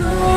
Only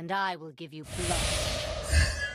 and I will give you blood.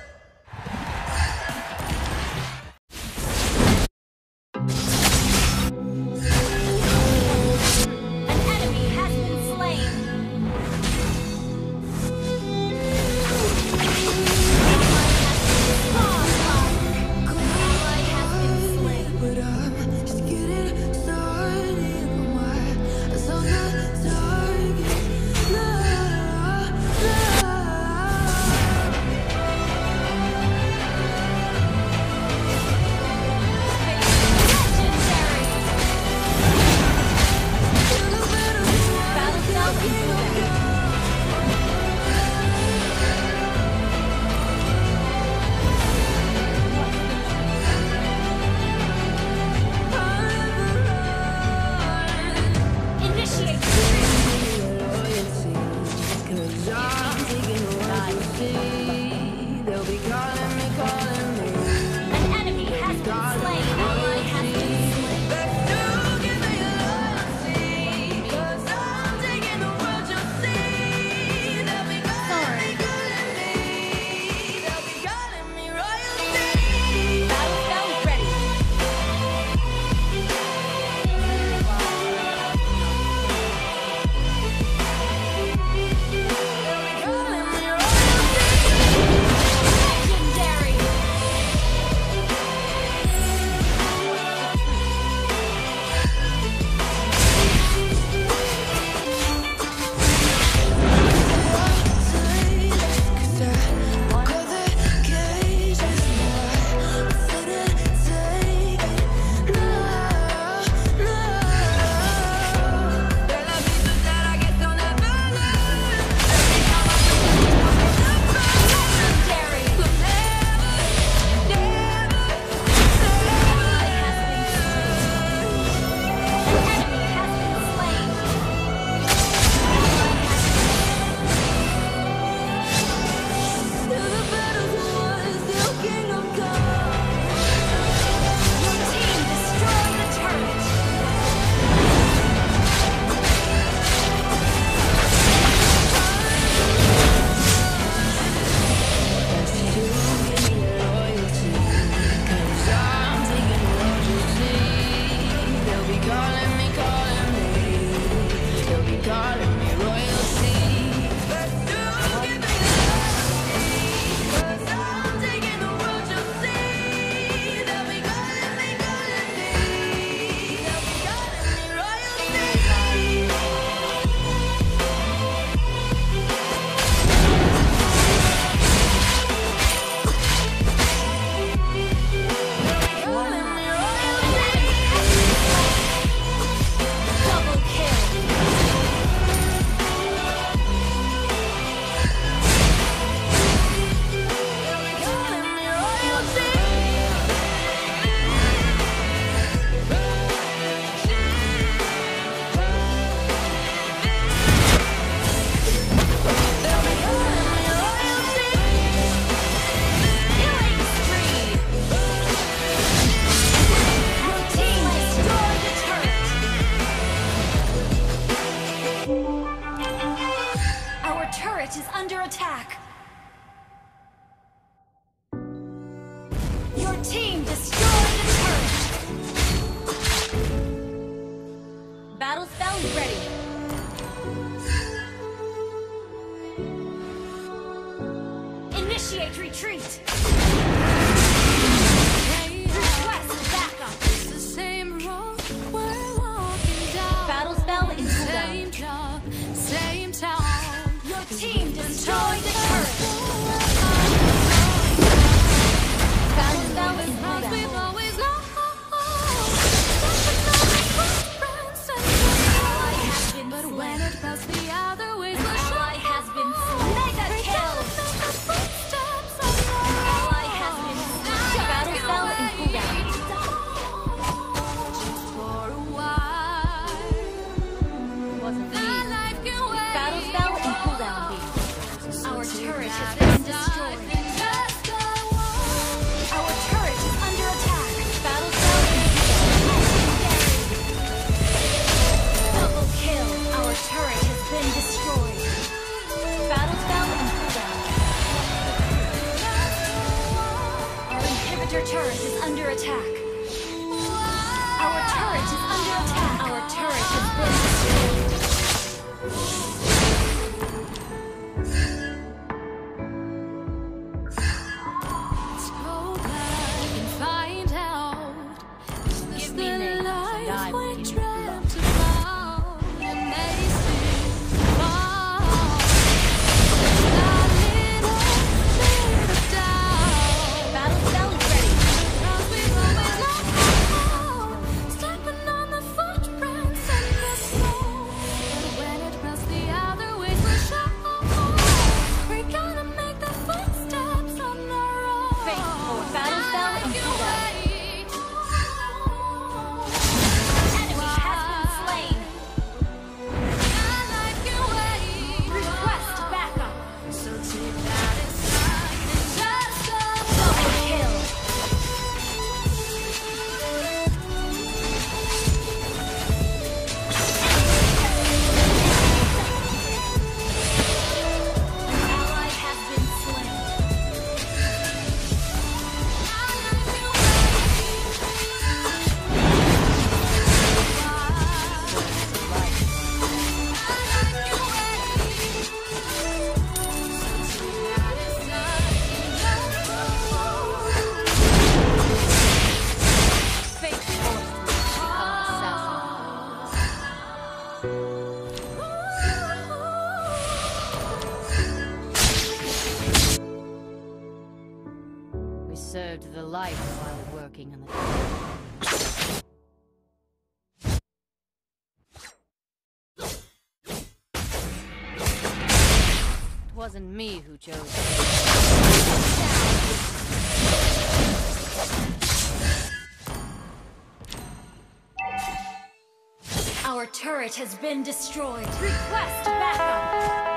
to the life while working on the... It wasn't me who chose Our turret has been destroyed. Request backup!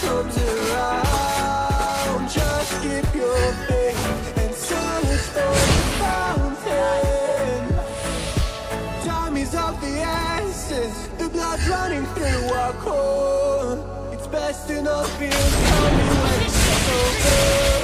comes around. Just keep your faith and silence for the fountain. Time is of the essence, the blood running through our core. It's best to not feel coming when it's over.